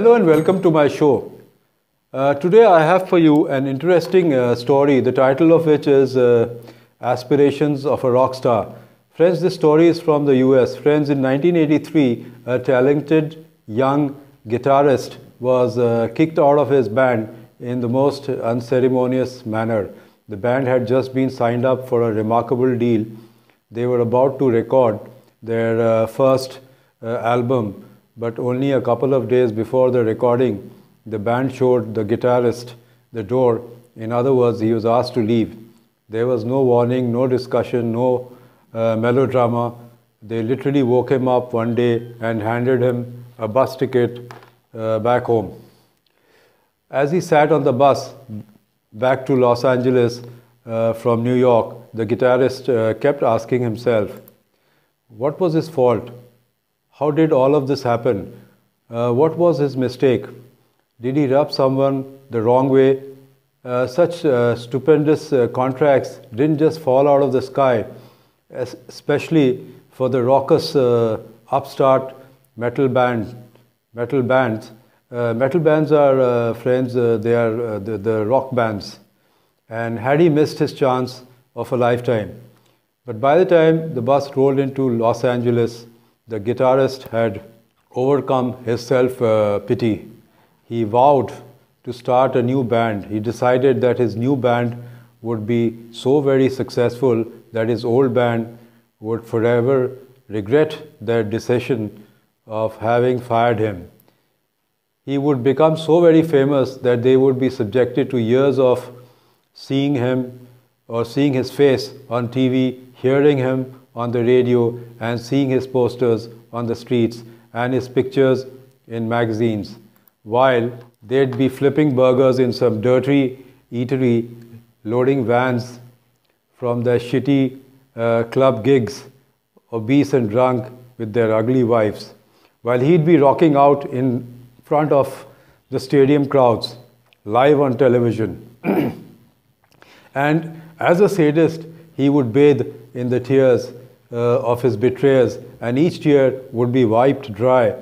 Hello and welcome to my show. Uh, today I have for you an interesting uh, story, the title of which is uh, Aspirations of a Rock Star. Friends, this story is from the US. Friends, in 1983, a talented young guitarist was uh, kicked out of his band in the most unceremonious manner. The band had just been signed up for a remarkable deal. They were about to record their uh, first uh, album but only a couple of days before the recording, the band showed the guitarist the door. In other words, he was asked to leave. There was no warning, no discussion, no uh, melodrama. They literally woke him up one day and handed him a bus ticket uh, back home. As he sat on the bus back to Los Angeles uh, from New York, the guitarist uh, kept asking himself, what was his fault? How did all of this happen? Uh, what was his mistake? Did he rub someone the wrong way? Uh, such uh, stupendous uh, contracts didn't just fall out of the sky, especially for the raucous uh, upstart metal band, metal bands. Uh, metal bands are friends; they are the, the rock bands. And had he missed his chance of a lifetime? But by the time the bus rolled into Los Angeles, the guitarist had overcome his self uh, pity. He vowed to start a new band. He decided that his new band would be so very successful that his old band would forever regret their decision of having fired him. He would become so very famous that they would be subjected to years of seeing him or seeing his face on TV, hearing him on the radio and seeing his posters on the streets and his pictures in magazines, while they'd be flipping burgers in some dirty eatery, loading vans from their shitty uh, club gigs, obese and drunk with their ugly wives, while he'd be rocking out in front of the stadium crowds, live on television. and as a sadist, he would bathe in the tears of his betrayers, and each tear would be wiped dry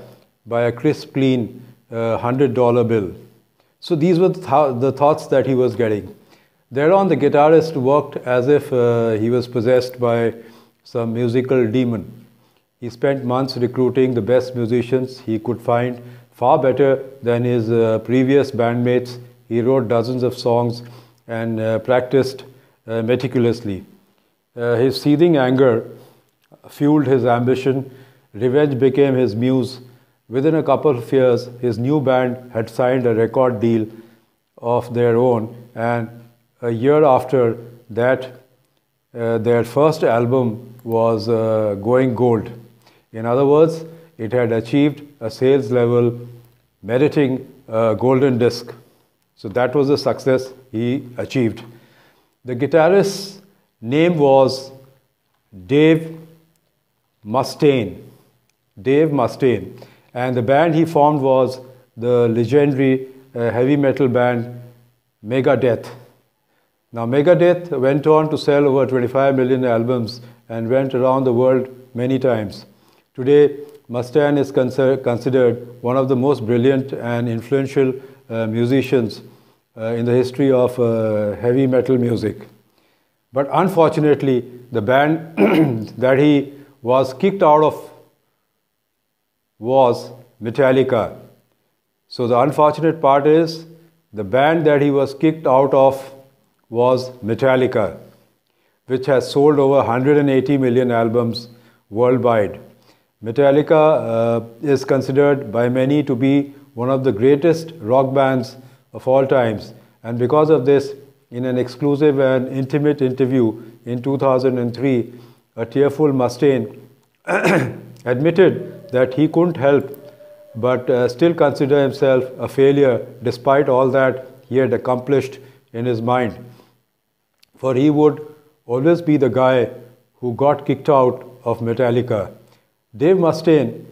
by a crisp, clean uh, $100 bill. So these were the, th the, thoughts that he was getting. Thereon, the guitarist worked as if uh, he was possessed by some musical demon. He spent months recruiting the best musicians he could find, far better than his uh, previous bandmates. He wrote dozens of songs and uh, practiced uh, meticulously. his seething anger fueled his ambition. Revenge became his muse. Within a couple of years, his new band had signed a record deal of their own, and a year after that, uh, their first album was uh, going gold. In other words, it had achieved a sales level meriting a golden disc. So that was the success he achieved. The guitarist's name was Dave Mustaine, Dave Mustaine. And the band he formed was the legendary uh, heavy metal band Megadeth. Now, Megadeth went on to sell over 25 million albums and went around the world many times. Today, Mustaine is considered one of the most brilliant and influential uh, musicians uh, in the history of uh, heavy metal music. But unfortunately, the band that he was kicked out of was Metallica. So the unfortunate part is the band that he was kicked out of was Metallica, which has sold over 180 million albums worldwide. Metallica uh, is considered by many to be one of the greatest rock bands of all times. And because of this, in an exclusive and intimate interview in 2003, a tearful Mustaine, admitted that he couldn't help but uh, still consider himself a failure despite all that he had accomplished in his mind. For he would always be the guy who got kicked out of Metallica. Dave Mustaine,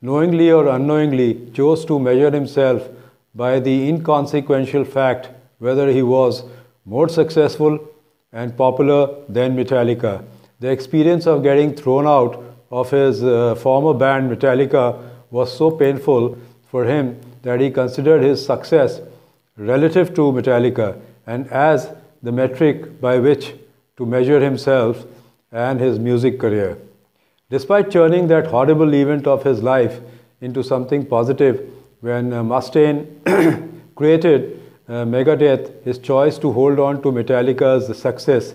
knowingly or unknowingly, chose to measure himself by the inconsequential fact whether he was more successful and popular than Metallica. The experience of getting thrown out of his uh, former band Metallica was so painful for him that he considered his success relative to Metallica and as the metric by which to measure himself and his music career. Despite turning that horrible event of his life into something positive when uh, Mustaine created uh, Megadeth, his choice to hold on to Metallica's success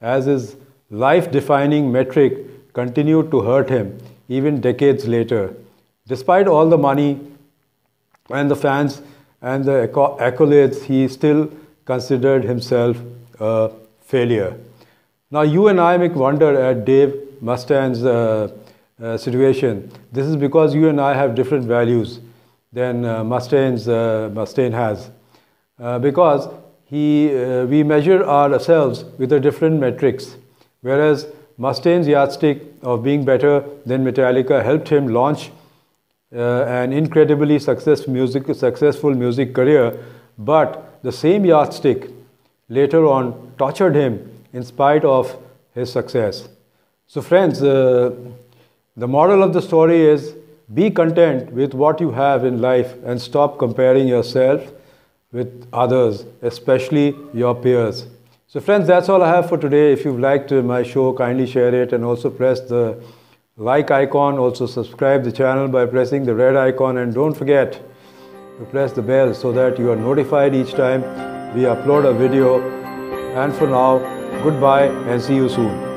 as his life defining metric continued to hurt him even decades later. Despite all the money and the fans and the accolades, he still considered himself a failure. Now, you and I may wonder at Dave Mustaine's uh, uh, situation. This is because you and I have different values than uh, Mustaine's, uh, Mustaine has. Uh, because he, uh, we measure ourselves with a different metrics, whereas Mustaine's yardstick of being better than Metallica helped him launch uh, an incredibly success music, successful music career, but the same yardstick later on tortured him in spite of his success. So, friends, uh, the moral of the story is be content with what you have in life and stop comparing yourself with others, especially your peers. So, friends, that's all I have for today. If you've liked my show, kindly share it and also press the like icon. Also, subscribe the channel by pressing the red icon and don't forget to press the bell so that you are notified each time we upload a video. And for now, goodbye and see you soon.